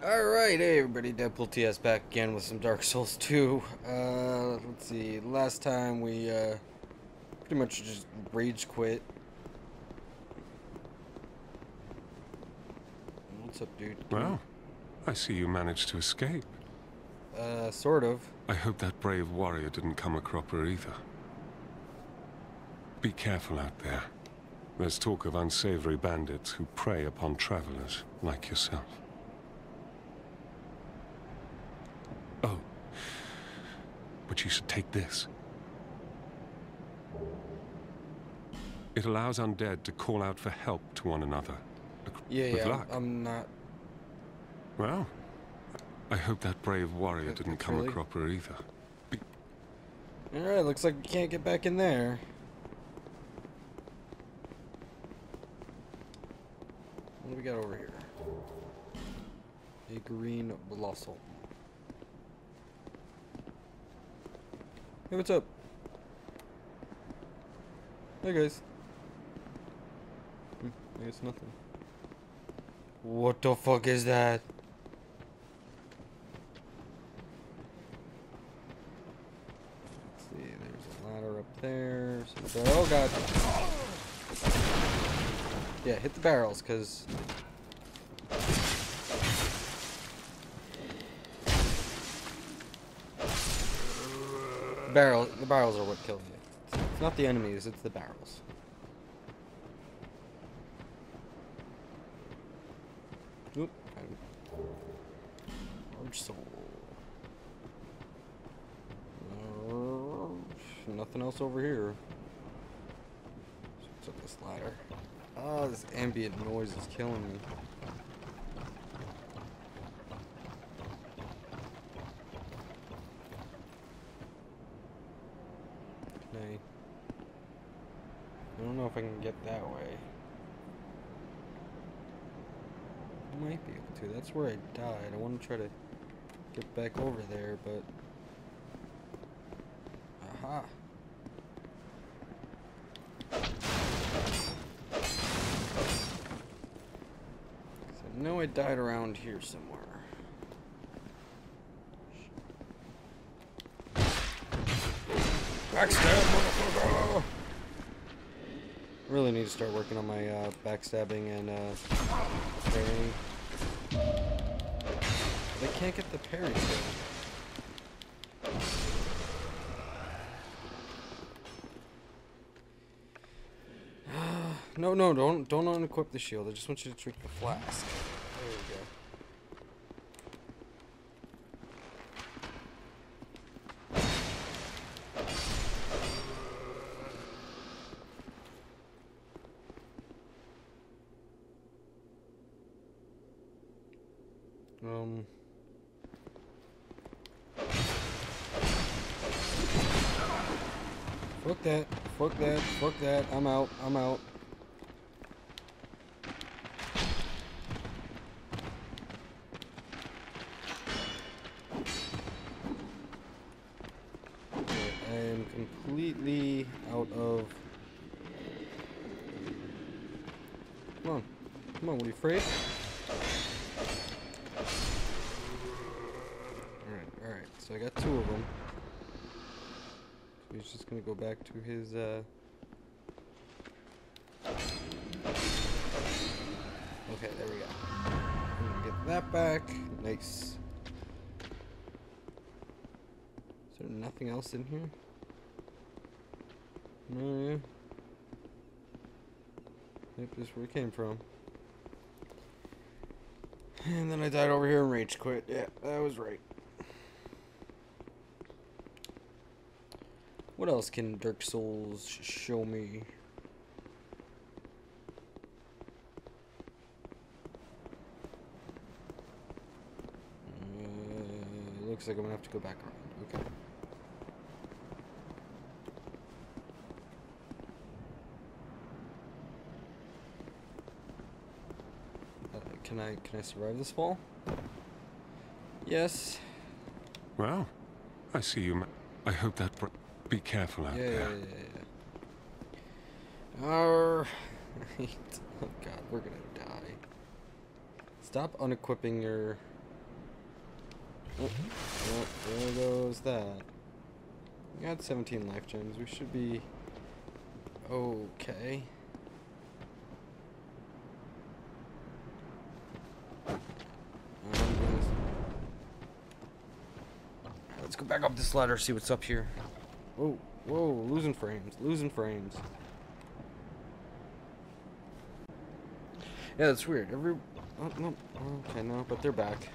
Alright, hey everybody, Deadpool TS back again with some Dark Souls 2. Uh, let's see, last time we, uh, pretty much just rage quit. What's up, dude? Well, I see you managed to escape. Uh, sort of. I hope that brave warrior didn't come a cropper either. Be careful out there. There's talk of unsavory bandits who prey upon travelers like yourself. Oh, but you should take this. It allows undead to call out for help to one another. Yeah, With yeah, luck. I'm not... Well, I hope that brave warrior didn't come really- a cropper either. Alright, looks like we can't get back in there. What do we got over here? A green blossom. Hey, what's up? Hey, guys. Hmm, I guess nothing. What the fuck is that? Let's see, there's a ladder up there. So there- oh god. Yeah, hit the barrels, cause. The barrel, the barrels are what kill you. It's not the enemies, it's the barrels. Oop. Large soul. Uh, Nothing else over here. What's up this ladder? Oh, this ambient noise is killing me. Okay. I don't know if I can get that way. I might be able to. That's where I died. I want to try to get back over there, but... Aha. Know I died around here somewhere. Backstab, motherfucker! Really need to start working on my uh, backstabbing and uh, parrying. I can't get the parry. No, no, don't don't unequip the shield. I just want you to drink the flask. There we go. Um. Fuck that. Fuck that. Fuck that. I'm out. I'm out. Am completely out of. Come on. Come on, what are you afraid? Alright, alright. So I got two of them. He's just gonna go back to his, uh. Okay, there we go. Get that back. Nice. Is there nothing else in here? Yeah. Yep, this is where it came from. And then I died over here and rage quit. Yeah, that was right. What else can Dark Souls show me? Uh, looks like I'm gonna have to go back around. Okay. Uh, can I can I survive this fall? Yes. Well, I see you. I hope that. Be careful out Yeah, yeah, there. yeah, yeah. Alright. Oh god, we're gonna die. Stop unequipping your... Oh, oh, there goes that. We got 17 life gems. We should be... Okay. Um, goodness. Let's go back up this ladder, see what's up here. Whoa, whoa, losing frames, losing frames. Yeah, that's weird. Every... Oh, no. Okay, no, but they're back.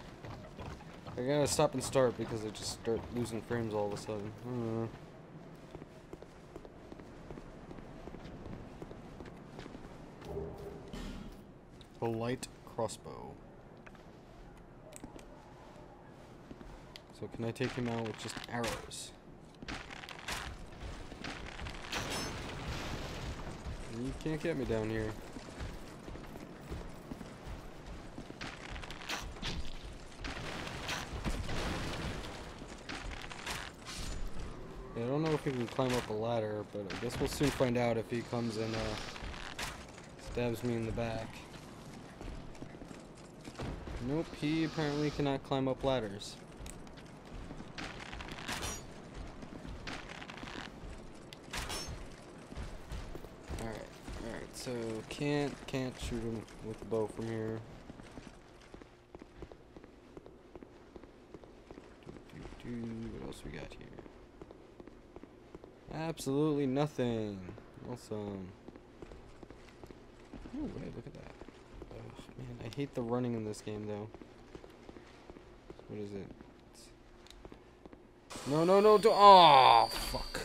I gotta stop and start because I just start losing frames all of a sudden. Uh. A light crossbow. So can I take him out with just arrows? You can't get me down here. Yeah, I don't know if he can climb up a ladder, but I guess we'll soon find out if he comes and uh, stabs me in the back. Nope, he apparently cannot climb up ladders. Alright, alright, so can't can't shoot him with the bow from here. Do, do, do. What else we got here? Absolutely nothing. Awesome. Oh, wait, look at that. Ugh, man, I hate the running in this game, though. What is it? No, no, no, don't. Oh, fuck.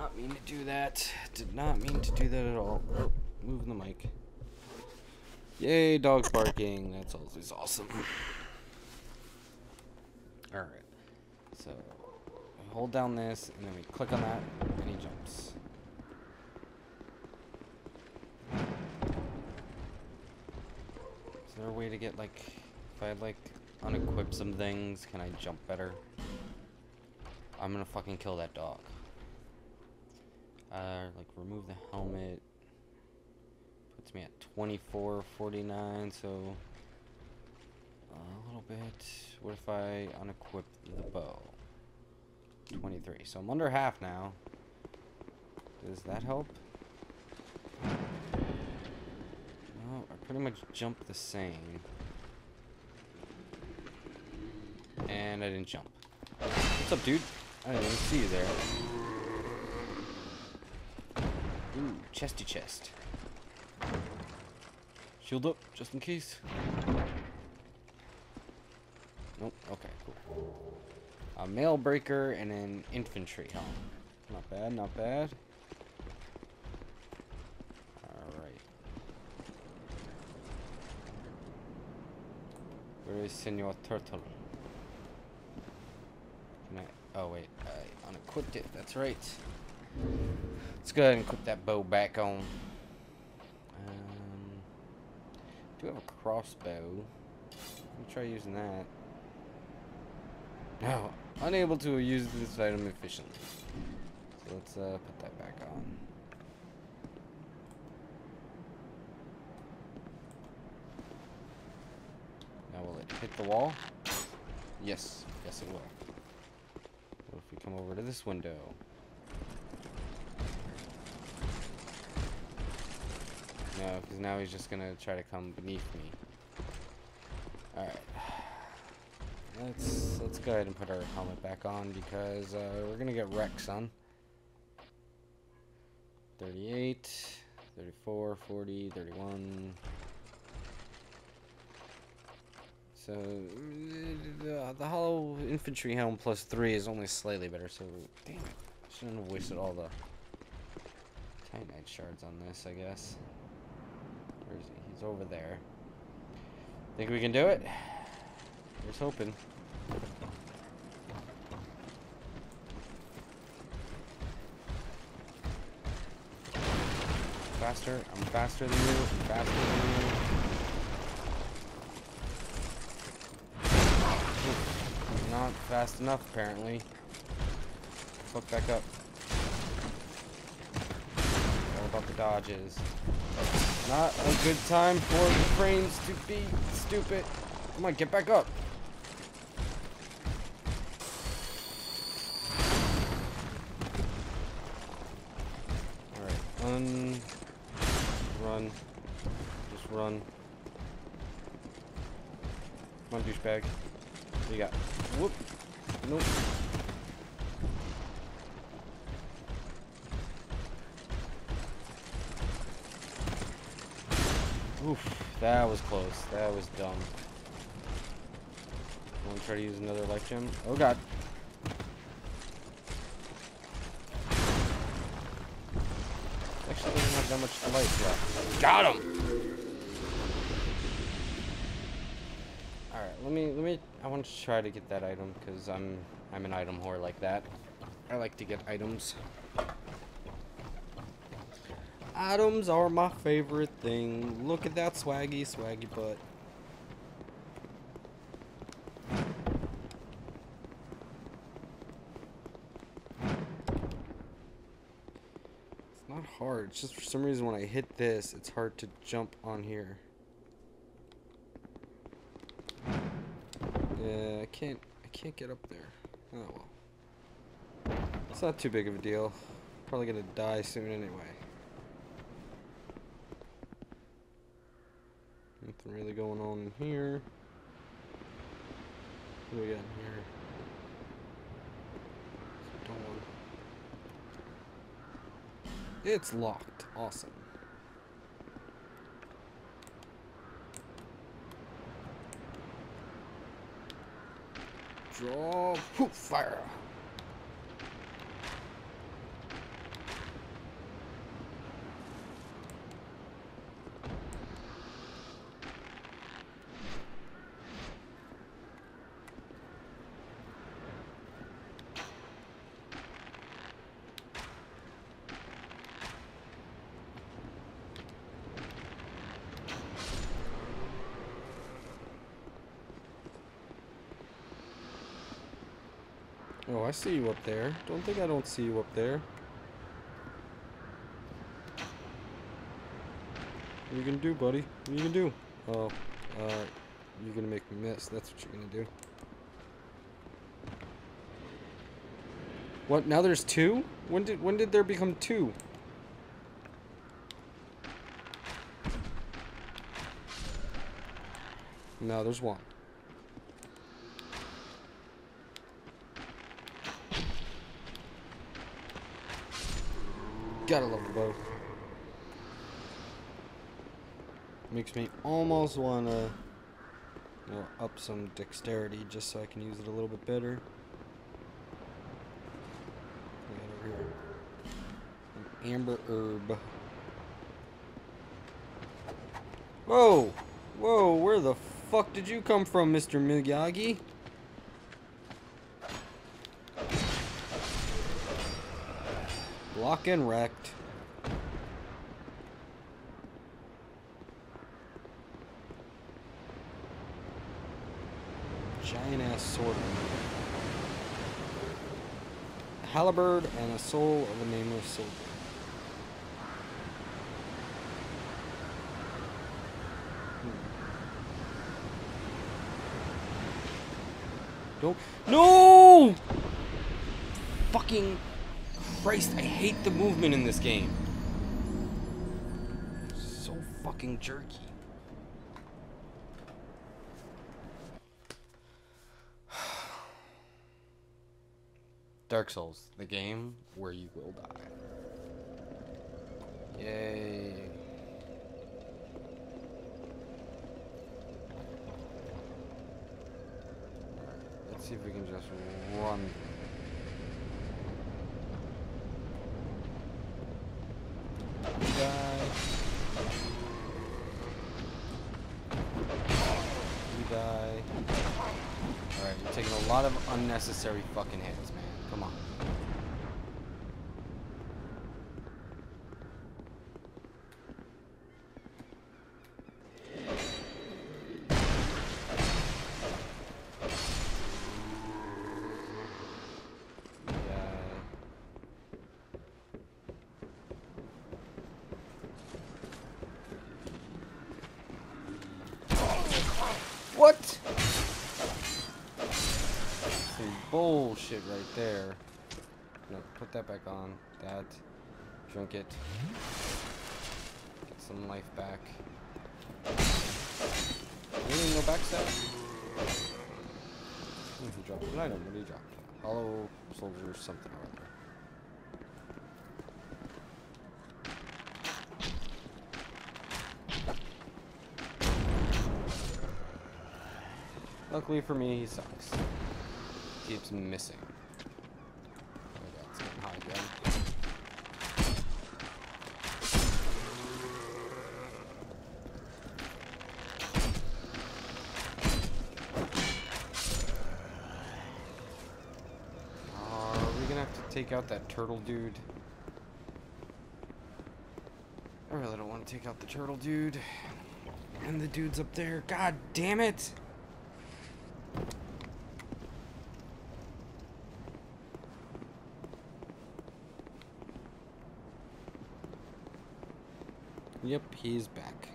Not mean to do that. Did not mean to do that at all. Oh, moving the mic. Yay, dogs barking. That's always awesome. Alright. So, hold down this, and then we click on that, and he jumps. Is there a way to get, like, if I, like, unequip some things, can I jump better? I'm gonna fucking kill that dog. Uh, like, remove the helmet. Puts me at 24.49, so... A little bit. What if I unequip the bow? 23. So I'm under half now. Does that help? No, I pretty much jumped the same. And I didn't jump. What's up, dude? I didn't even see you there. Ooh, chesty chest. Shield up, just in case. Nope, okay, cool. A mail breaker and an infantry helm. Not bad, not bad. Alright. Where is Senor Turtle? Can I? Oh wait, I unequipped it. That's right. Let's go ahead and put that bow back on. Um, do have a crossbow. Let me try using that. No, unable to use this item efficiently. So let's uh, put that back on. Now will it hit the wall? Yes, yes it will. What if we come over to this window? No, because now he's just gonna try to come beneath me. Alright. Let's let's go ahead and put our helmet back on because uh, we're gonna get wrecked, son. 38, 34, 40, 31. So the, the hollow infantry helm plus three is only slightly better. So damn it, shouldn't have wasted all the titanite shards on this. I guess. Where is he? He's over there. Think we can do it? Here's hoping. Faster. I'm faster than you. Faster than you. Not fast enough, apparently. Fuck back up. About the dodges. Not a good time for the frames to be stupid. Come on, get back up. Alright, un... Run. Just run. Come on, douchebag. What do you got? Whoop. Nope. Oof, that was close. That was dumb. Want to try to use another life gem? Oh god. Actually doesn't have that much life left. Got him! Alright, let me, let me, I want to try to get that item, because I'm, I'm an item whore like that. I like to get items. Items are my favorite thing. Look at that swaggy, swaggy butt. It's not hard. It's just for some reason when I hit this, it's hard to jump on here. Yeah, I can't. I can't get up there. Oh well. It's not too big of a deal. Probably gonna die soon anyway. Nothing really going on in here. What do we got here? It's locked. Awesome. Draw. Poof, fire. Oh, I see you up there. Don't think I don't see you up there. What you gonna do, buddy? What you gonna do? Oh, uh, you're gonna make me miss. That's what you're gonna do. What? Now there's two? When did when did there become two? No, there's one. Gotta love the bow. Makes me almost wanna you know, up some dexterity just so I can use it a little bit better. Over here? An amber herb. Whoa! Whoa, where the fuck did you come from, Mr. Miyagi? Lock and wrecked. Halberd and a soul of a nameless soldier. Hmm. Don't. No! Fucking Christ, I hate the movement in this game. So fucking jerky. Dark Souls, the game where you will die. Yay. Let's see if we can just run die. You die. Alright, you're taking a lot of unnecessary fucking hits, man. Come on. Die. Bullshit right there. No, put that back on. That. Drink it. Get some life back. Really, no backstab? Hmm, He dropped an item. What did he drop? Hollow soldier, something or other. Luckily for me, he sucks. Keeps missing. Oh take out that turtle dude? I really don't want to take out the turtle dude. And the dude's up there. God damn it! Yep, he's back.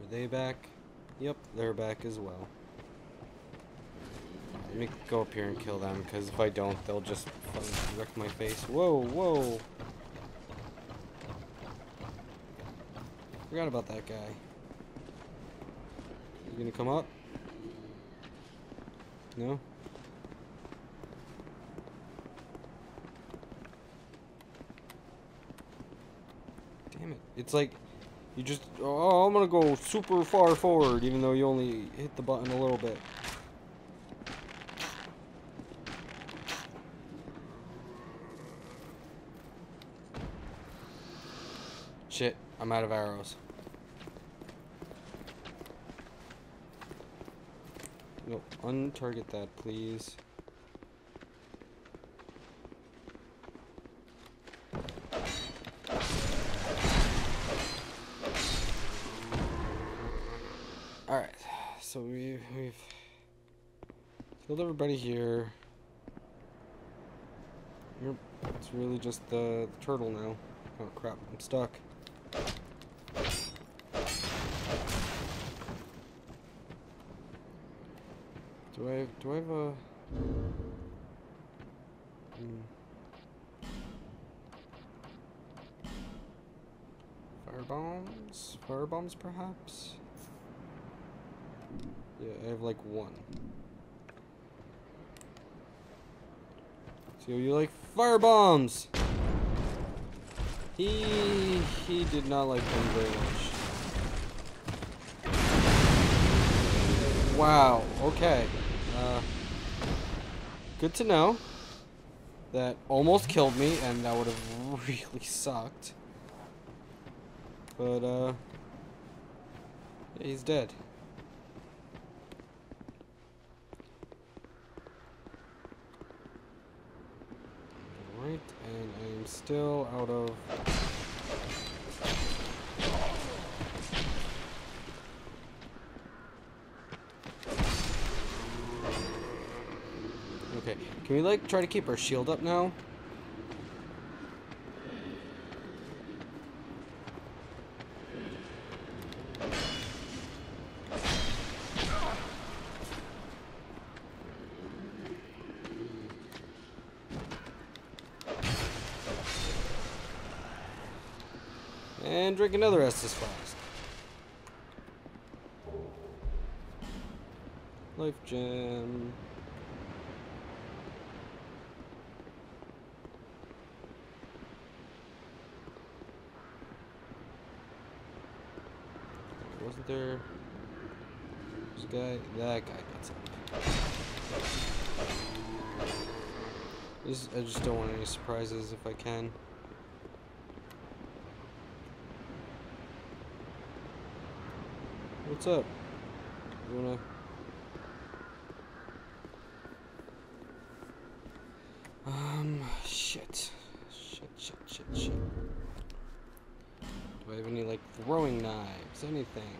Are they back? Yep, they're back as well. Let me go up here and kill them, because if I don't, they'll just wreck my face. Whoa, whoa! Forgot about that guy. You gonna come up? No? Damn it. It's like you just oh I'm gonna go super far forward even though you only hit the button a little bit. Shit, I'm out of arrows. No, untarget that, please. So we, we've killed everybody here. Yep, it's really just the, the turtle now. Oh crap, I'm stuck. Do I do I have a hmm. fire bombs? Fire bombs perhaps? Yeah, I have like one. So you like fire bombs? He he did not like them very much. Wow. Okay. Uh, good to know. That almost killed me, and that would have really sucked. But uh, he's dead. Alright, and I'm still out of... Okay, can we like try to keep our shield up now? Drink another Estus Flask. Life gem. Wasn't there? A guy. That guy got something. I just don't want any surprises if I can. What's up? You wanna? Um, shit. Shit, shit, shit, shit. Do I have any, like, throwing knives? Anything?